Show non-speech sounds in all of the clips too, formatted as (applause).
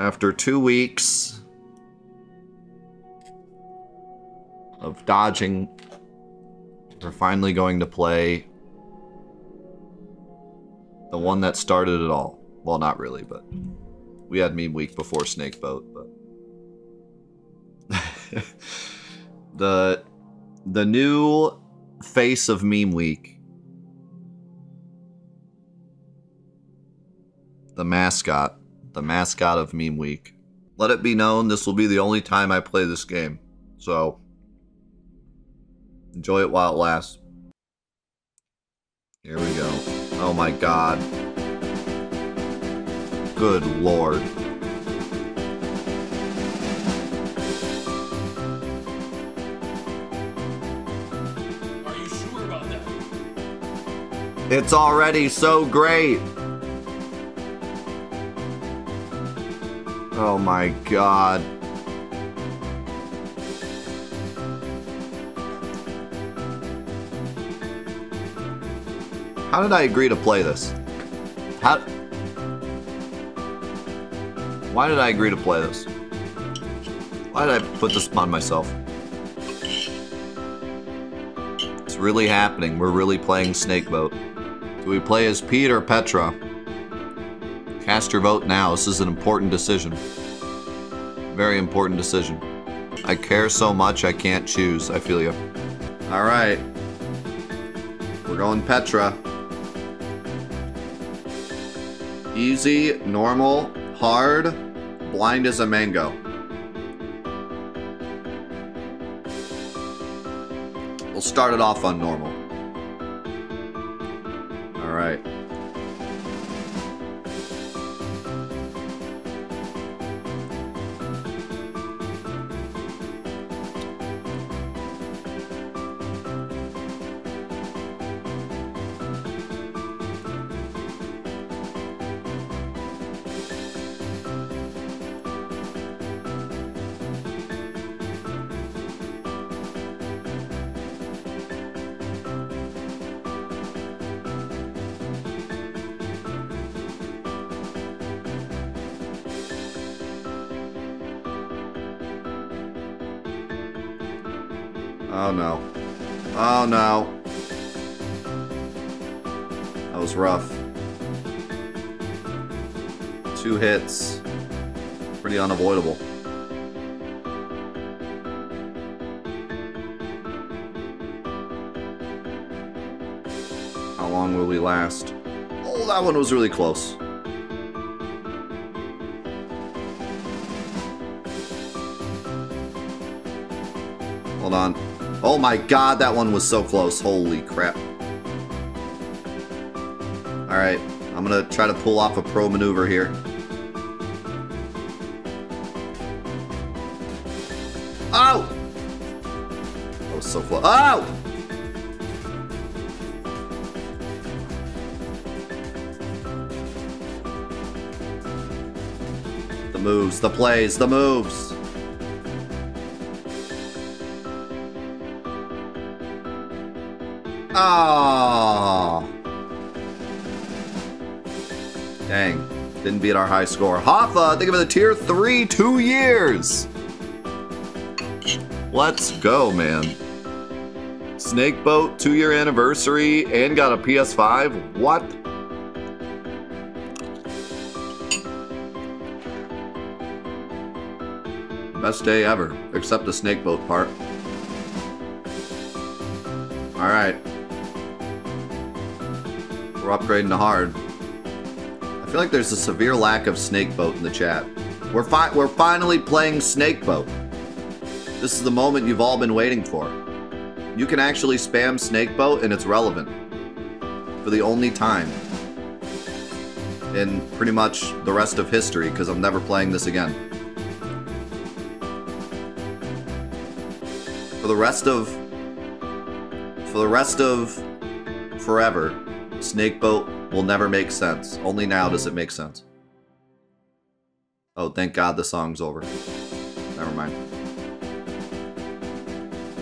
After two weeks of dodging, we're finally going to play the one that started it all. Well, not really, but we had meme week before Snake Boat, but (laughs) the the new face of meme week the mascot the mascot of meme week. Let it be known this will be the only time i play this game. So enjoy it while it lasts. Here we go. Oh my god. Good lord? It's already so great. Oh my god. How did I agree to play this? How... Why did I agree to play this? Why did I put this upon myself? It's really happening. We're really playing Snake Boat. Do we play as Pete or Petra? Cast your vote now. This is an important decision. Very important decision. I care so much I can't choose. I feel you. Alright. We're going Petra. Easy, normal, hard, blind as a mango. We'll start it off on normal. Oh no. Oh no. That was rough. Two hits. Pretty unavoidable. How long will we last? Oh, that one was really close. Oh my god, that one was so close. Holy crap. Alright, I'm gonna try to pull off a pro maneuver here. Oh! That was so close. Oh! The moves, the plays, the moves. Ah. Dang. Didn't beat our high score. Hoffa, think of the tier 3, two years. Let's go, man. Snake Boat, two year anniversary, and got a PS5. What? Best day ever, except the Snake Boat part. Alright. We're upgrading to hard. I feel like there's a severe lack of Snake Boat in the chat. We're fi we're finally playing Snake Boat. This is the moment you've all been waiting for. You can actually spam Snake Boat and it's relevant. For the only time. In pretty much the rest of history, because I'm never playing this again. For the rest of for the rest of forever, Snake Boat will never make sense. Only now does it make sense. Oh, thank God the song's over. Never mind.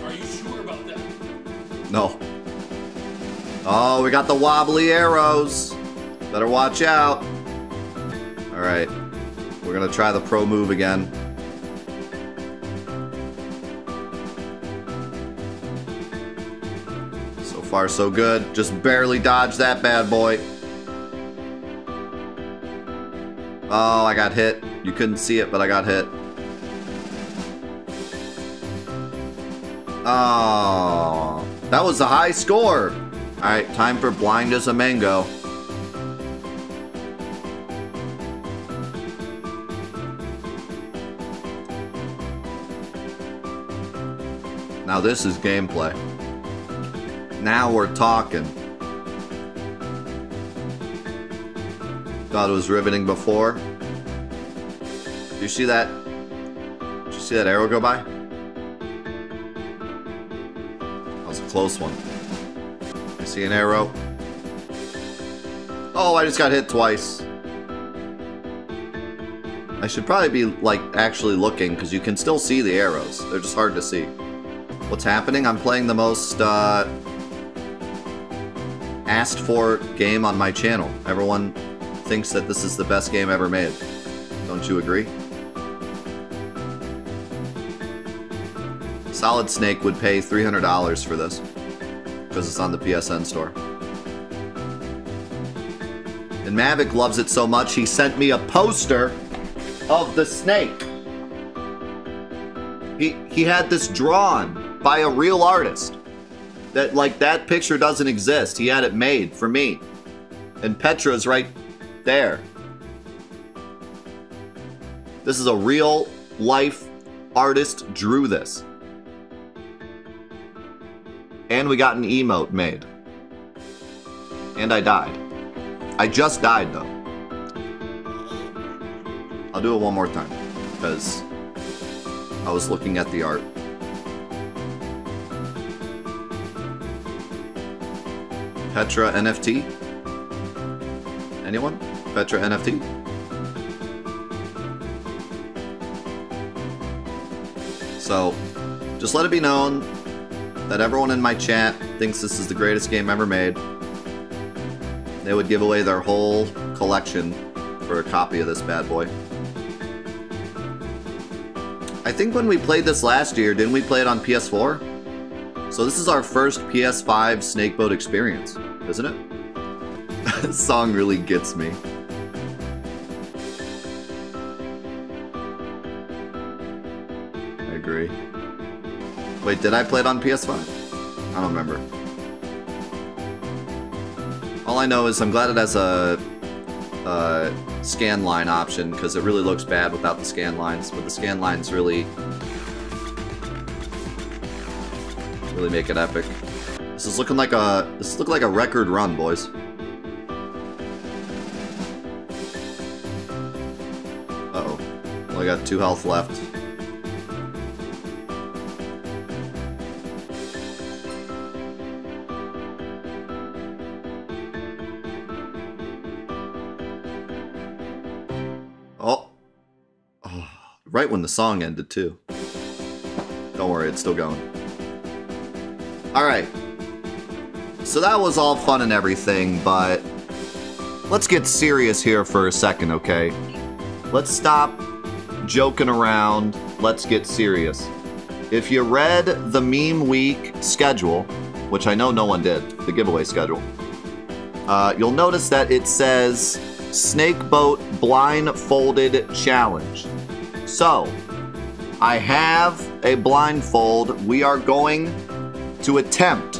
Are you sure about that? No. Oh, we got the wobbly arrows. Better watch out. Alright. We're gonna try the pro move again. Far, so good. Just barely dodged that bad boy. Oh, I got hit. You couldn't see it, but I got hit. Oh, that was a high score. All right, time for blind as a mango. Now this is gameplay. Now we're talking. Thought it was riveting before. Do you see that? Did you see that arrow go by? That was a close one. I see an arrow. Oh, I just got hit twice. I should probably be, like, actually looking, because you can still see the arrows. They're just hard to see. What's happening? I'm playing the most, uh, asked for game on my channel. Everyone thinks that this is the best game ever made. Don't you agree? Solid Snake would pay $300 for this because it's on the PSN store. And Mavic loves it so much he sent me a poster of the snake. He he had this drawn by a real artist. That like that picture doesn't exist. He had it made for me. And Petra's right there. This is a real life artist drew this. And we got an emote made. And I died. I just died though. I'll do it one more time because I was looking at the art. Petra NFT? Anyone? Petra NFT? So, just let it be known that everyone in my chat thinks this is the greatest game ever made. They would give away their whole collection for a copy of this bad boy. I think when we played this last year, didn't we play it on PS4? So this is our first PS5 Snakeboat experience, isn't it? this song really gets me. I agree. Wait, did I play it on PS5? I don't remember. All I know is I'm glad it has a, a scan line option because it really looks bad without the scan lines, but the scan lines really really make it epic. This is looking like a this is looking like a record run, boys. Uh oh. I got two health left. Oh. oh. Right when the song ended, too. Don't worry, it's still going. Alright. So that was all fun and everything, but let's get serious here for a second, okay? Let's stop joking around. Let's get serious. If you read the Meme Week schedule, which I know no one did, the giveaway schedule, uh, you'll notice that it says Snake Boat Blindfolded Challenge. So, I have a blindfold. We are going to attempt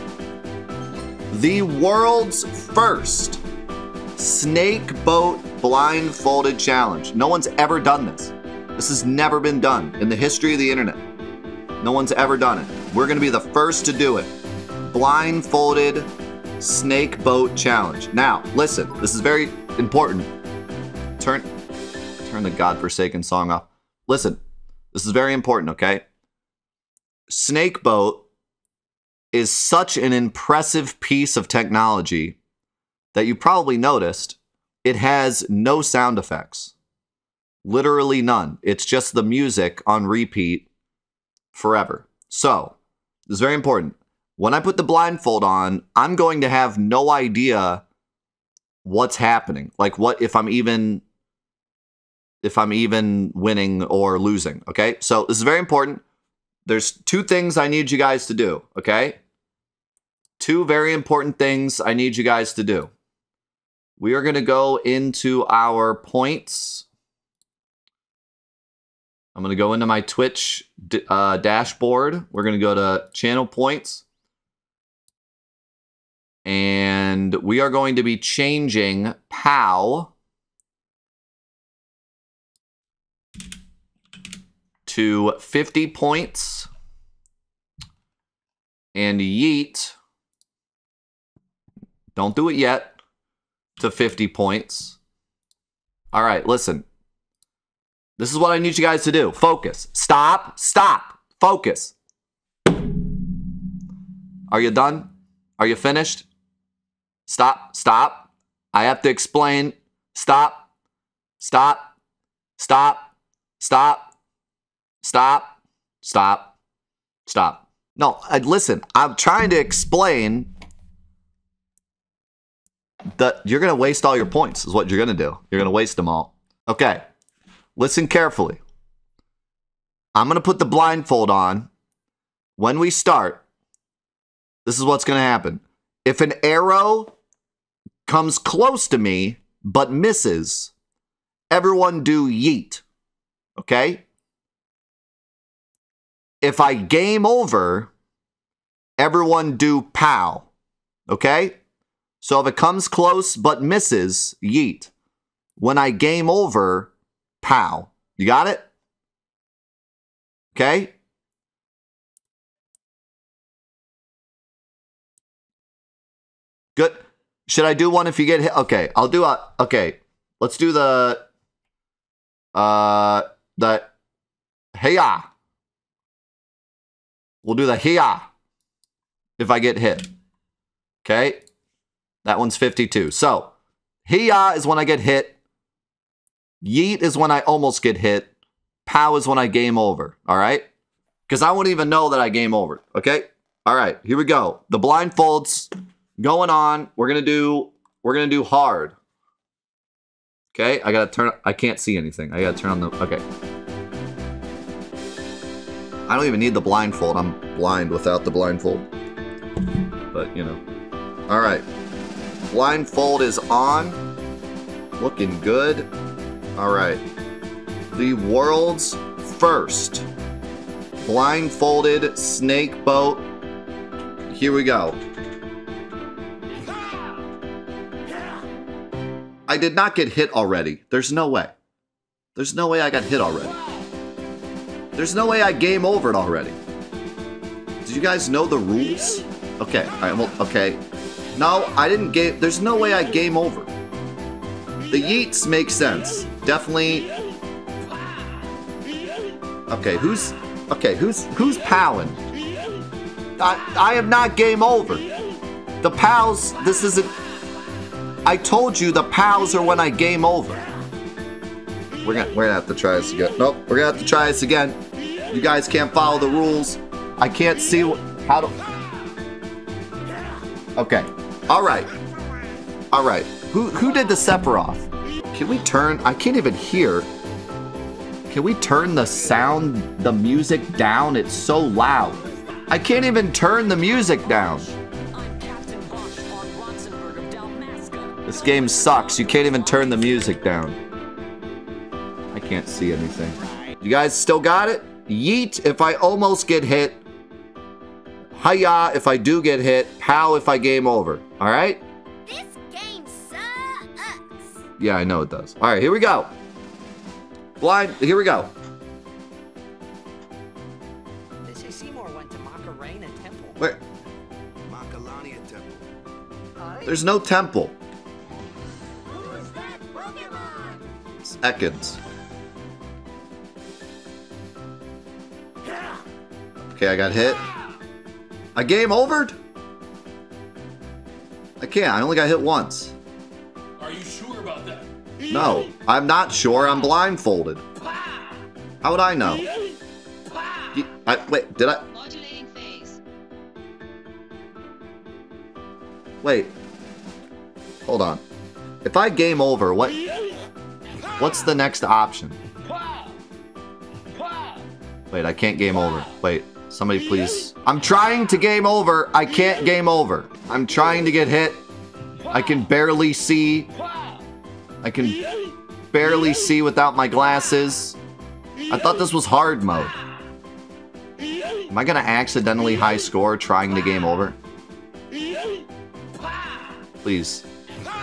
the world's first snake boat blindfolded challenge. No one's ever done this. This has never been done in the history of the internet. No one's ever done it. We're going to be the first to do it. Blindfolded snake boat challenge. Now, listen, this is very important. Turn turn the godforsaken song off. Listen, this is very important, okay? Snake boat is such an impressive piece of technology that you probably noticed it has no sound effects. Literally none. It's just the music on repeat forever. So, this is very important. When I put the blindfold on, I'm going to have no idea what's happening. Like, what if I'm even if I'm even winning or losing. Okay, so this is very important. There's two things I need you guys to do. Okay, two very important things I need you guys to do. We are going to go into our points. I'm going to go into my Twitch uh, dashboard. We're going to go to channel points. And we are going to be changing POW to 50 points. And Yeet, don't do it yet, to 50 points. All right, listen. This is what I need you guys to do. Focus. Stop. Stop. Focus. Are you done? Are you finished? Stop. Stop. I have to explain. Stop. Stop. Stop. Stop. Stop. Stop. Stop. No, I, listen. I'm trying to explain that you're going to waste all your points, is what you're going to do. You're going to waste them all. Okay. Listen carefully. I'm going to put the blindfold on. When we start, this is what's going to happen. If an arrow comes close to me but misses, everyone do yeet. Okay? If I game over, everyone do pow. Okay? So if it comes close but misses, yeet. When I game over, pow. You got it? Okay? Good. Should I do one if you get hit? Okay, I'll do a. Okay, let's do the. Uh, the. Heya. We'll do the heya. If I get hit. Okay. That one's 52. So, heya is when I get hit. Yeet is when I almost get hit. Pow is when I game over. All right? Because I won't even know that I game over. Okay? All right, here we go. The blindfolds going on. We're gonna do we're gonna do hard. Okay, I gotta turn I can't see anything. I gotta turn on the okay. I don't even need the blindfold. I'm blind without the blindfold. But you know. Alright. Blindfold is on. Looking good. Alright. The world's first blindfolded snake boat. Here we go. I did not get hit already. There's no way. There's no way I got hit already. There's no way I game overed already. Did you guys know the rules? Okay, alright, well, okay. No, I didn't game. There's no way I game over. The yeets make sense. Definitely. Okay, who's okay? Who's who's palin? I I am not game over. The pals. This isn't. I told you the pals are when I game over. We're gonna we're gonna have to try this again. Nope, we're gonna have to try this again. You guys can't follow the rules. I can't see how to. Okay. All right. All right. Who who did the Sephiroth? Can we turn? I can't even hear. Can we turn the sound, the music down? It's so loud. I can't even turn the music down. This game sucks. You can't even turn the music down. I can't see anything. You guys still got it? Yeet if I almost get hit. Hiya if I do get hit. Pow if I game over. All right? This game sucks. Yeah, I know it does. All right, here we go. Blind, here we go. They say Seymour went to Macarena Temple. Wait, Macalania Temple. Aye. there's no temple. Who's that Pokemon? It's Ekans. Okay, I got hit. I game overed? I can't. I only got hit once. Are you sure about that? No, I'm not sure. I'm blindfolded. How would I know? I, wait, did I? Wait. Hold on. If I game over, what? What's the next option? Wait, I can't game over. Wait, somebody please. I'm trying to game over. I can't game over. I'm trying to get hit. I can barely see. I can barely see without my glasses. I thought this was hard mode. Am I gonna accidentally high score trying to game over? Please.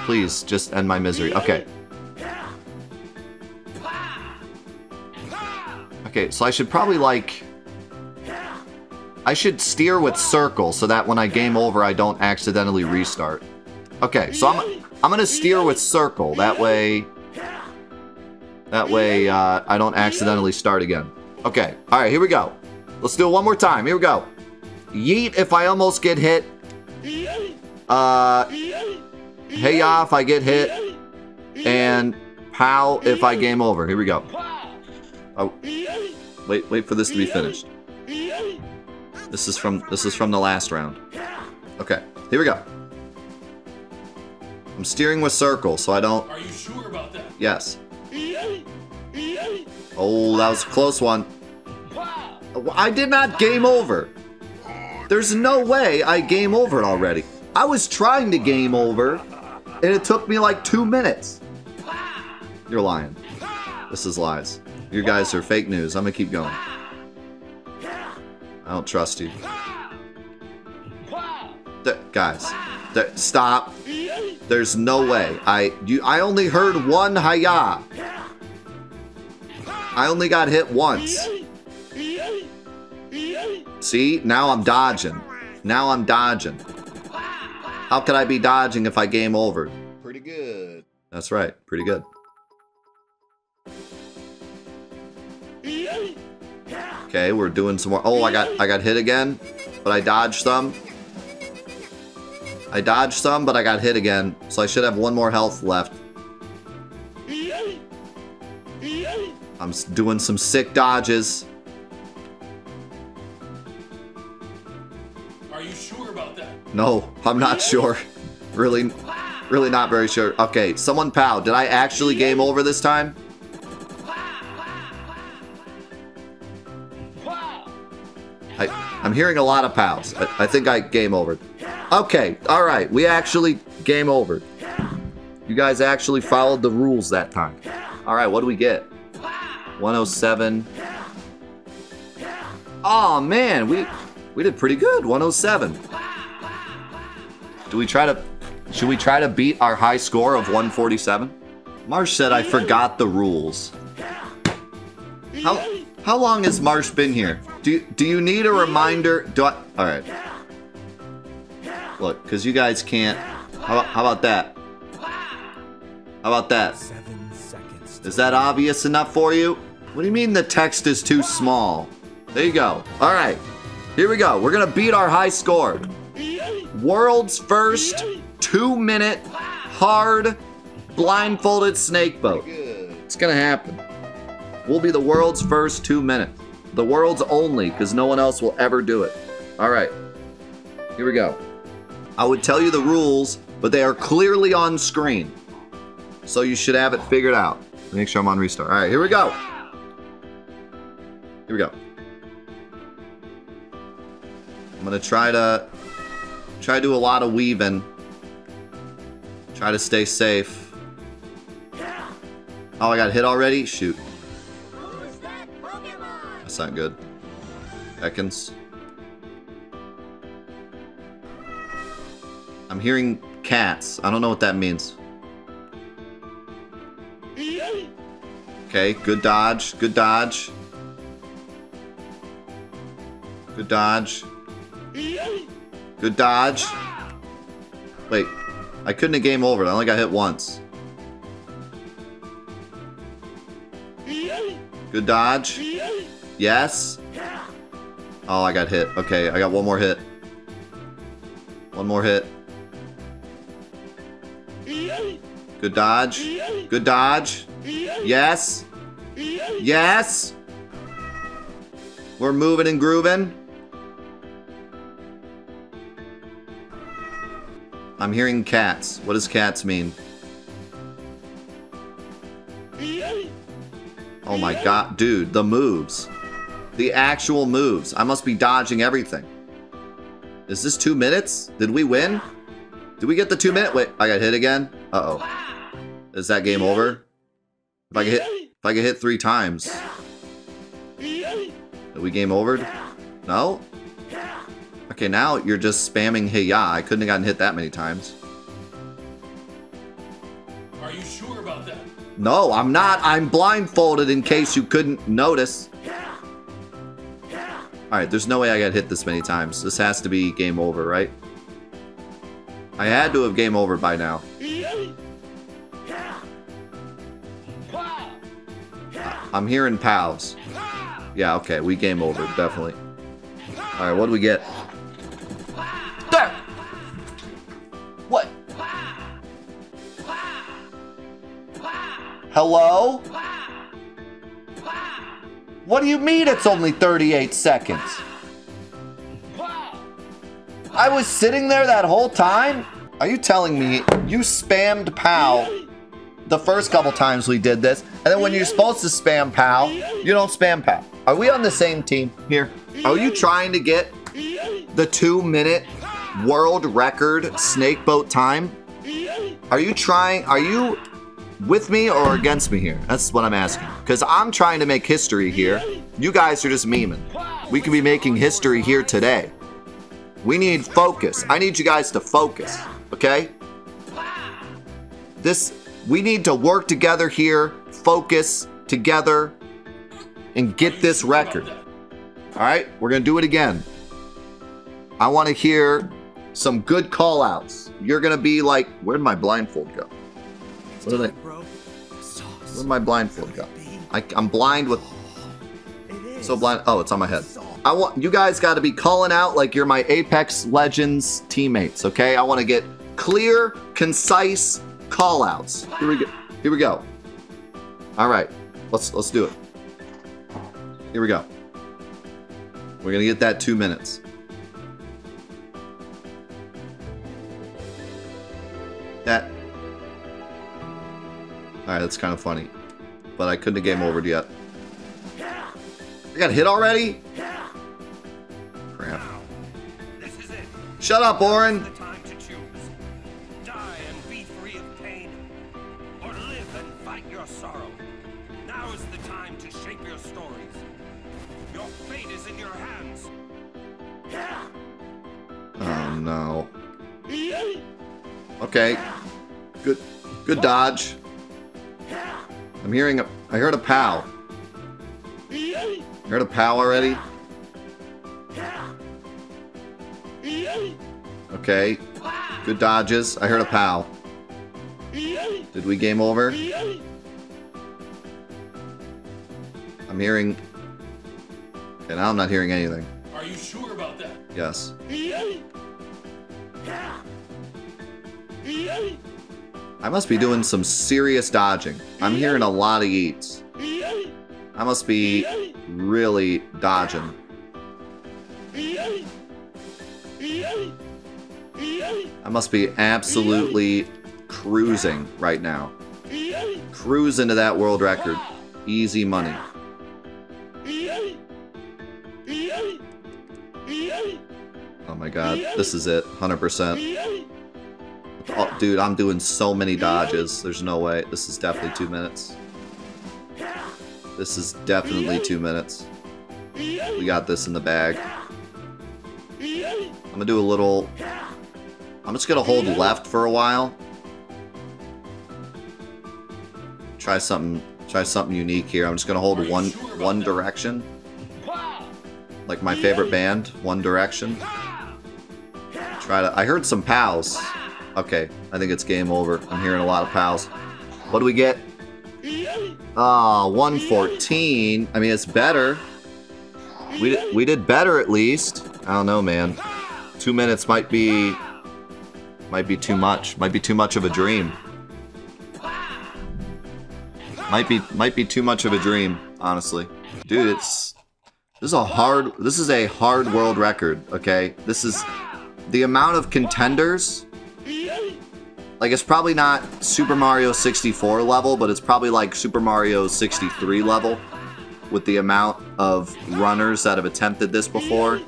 Please, just end my misery. Okay. Okay, so I should probably like... I should steer with circle so that when I game over, I don't accidentally restart. Okay, so I'm, I'm gonna steer with circle. That way... That way, uh, I don't accidentally start again. Okay, alright, here we go. Let's do it one more time. Here we go. Yeet if I almost get hit. Uh, hey ya if I get hit. And pow if I game over. Here we go. Oh, wait, wait for this to be finished. This is from this is from the last round. Okay, here we go. I'm steering with circle, so I don't. Are you sure about that? Yes. Oh, that was a close one. I did not game over. There's no way I game over already. I was trying to game over, and it took me like two minutes. You're lying. This is lies. You guys are fake news. I'm gonna keep going. I don't trust you. Guys, stop. There's no way. I you. I only heard one hiya. I only got hit once. See, now I'm dodging. Now I'm dodging. How could I be dodging if I game over? Pretty good. That's right, pretty good. Okay, we're doing some more. Oh, I got I got hit again, but I dodged some. I dodged some, but I got hit again, so I should have one more health left. I'm doing some sick dodges. Are you sure about that? No, I'm not sure. Really, really not very sure. Okay, someone pow. Did I actually game over this time? I'm hearing a lot of pows. I, I think I game over. Okay, all right. We actually game over. You guys actually followed the rules that time. All right, what do we get? 107. Oh man, we we did pretty good. 107. Do we try to should we try to beat our high score of 147? Marsh said I forgot the rules. How how long has Marsh been here? Do do you need a reminder? Do I All right. Look, cuz you guys can't how, how about that? How about that? Is that obvious enough for you? What do you mean the text is too small? There you go. All right. Here we go. We're going to beat our high score. World's first two minute hard blindfolded snake boat. It's going to happen. We'll be the world's first two minutes. The world's only because no one else will ever do it. All right. Here we go. I would tell you the rules, but they are clearly on screen. So you should have it figured out. Make sure I'm on restart. All right, here we go. Here we go. I'm gonna try to try to do a lot of weaving. Try to stay safe. Oh, I got hit already? Shoot. That's not good. Ekans. I'm hearing cats. I don't know what that means. Okay, good dodge. Good dodge. Good dodge. Good dodge. Wait, I couldn't have game over. I only got hit once. Good dodge. Yes. Oh, I got hit. Okay, I got one more hit. One more hit. Good dodge. Good dodge. Yes. Yes. We're moving and grooving. I'm hearing cats. What does cats mean? Oh my god, dude, the moves. The actual moves. I must be dodging everything. Is this two minutes? Did we win? Did we get the two minute? Wait, I got hit again? Uh-oh. Is that game over? If I get hit, if I get hit three times. Did we game over? No? Okay, now you're just spamming hey ya. I couldn't have gotten hit that many times. Are you sure about that? No, I'm not. I'm blindfolded in case you couldn't notice. Alright, there's no way I got hit this many times. This has to be game over, right? I had to have game over by now. I'm hearing pals. Yeah, okay, we game over, definitely. Alright, what do we get? There! What? Hello? What do you mean it's only 38 seconds? I was sitting there that whole time? Are you telling me you spammed POW the first couple times we did this, and then when you're supposed to spam POW, you don't spam POW? Are we on the same team here? Are you trying to get the two minute world record snake boat time? Are you trying, are you with me or against me here? That's what I'm asking. Because I'm trying to make history here. You guys are just memeing. We could be making history here today. We need focus. I need you guys to focus, okay? This, we need to work together here, focus together, and get this record. All right, we're gonna do it again. I want to hear some good call outs. You're gonna be like, where'd my blindfold go? What are they? My blindfold go? I, I'm blind with. So blind. Oh, it's on my head. I want you guys got to be calling out like you're my Apex Legends teammates. Okay, I want to get clear, concise call outs. Here we go. Here we go. All right, let's let's do it. Here we go. We're gonna get that two minutes. Alright, that's kind of funny. But I couldn't have game over yet. I got hit already? Crap. Shut up, Oren! The time to choose. Die and be free of pain. Or live and fight your sorrow. Now is the time to shape your stories. Your fate is in your hands. Oh no. Okay. Good good dodge. I'm hearing a I heard a pow. I heard a pow already. Okay. Good dodges. I heard a pow. Did we game over? I'm hearing and I'm not hearing anything. Are you sure about that? Yes. I must be doing some serious dodging. I'm hearing a lot of eats. I must be really dodging. I must be absolutely cruising right now. Cruise into that world record. Easy money. Oh my god, this is it. 100%. Dude, I'm doing so many dodges. There's no way. This is definitely two minutes. This is definitely two minutes. We got this in the bag. I'm gonna do a little... I'm just gonna hold left for a while. Try something try something unique here. I'm just gonna hold one one direction. Like my favorite band, One Direction. Try to I heard some pals. Okay, I think it's game over. I'm hearing a lot of pals. What do we get? Ah, 114. I mean, it's better. We did, we did better at least. I don't know, man. Two minutes might be might be too much. Might be too much of a dream. Might be might be too much of a dream, honestly. Dude, it's this is a hard this is a hard world record, okay? This is the amount of contenders like it's probably not Super Mario 64 level, but it's probably like Super Mario 63 level with the amount of runners that have attempted this before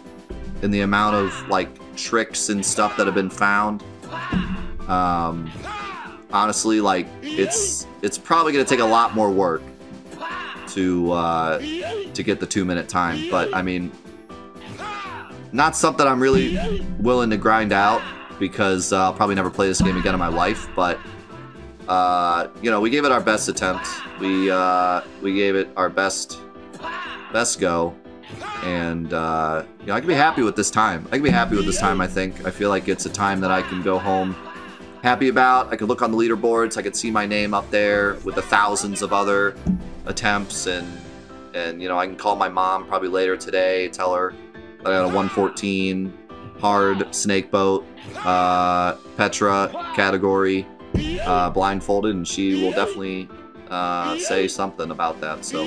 and the amount of like tricks and stuff that have been found. Um, honestly, like it's it's probably gonna take a lot more work to uh, to get the two minute time. But I mean, not something I'm really willing to grind out because uh, I'll probably never play this game again in my life. But uh, you know, we gave it our best attempt. We uh, we gave it our best best go, and uh, you know, I can be happy with this time. I can be happy with this time. I think I feel like it's a time that I can go home happy about. I could look on the leaderboards. I could see my name up there with the thousands of other attempts, and and you know, I can call my mom probably later today, tell her that I got a 114 hard snake boat, uh, Petra category, uh, blindfolded, and she will definitely uh, say something about that. So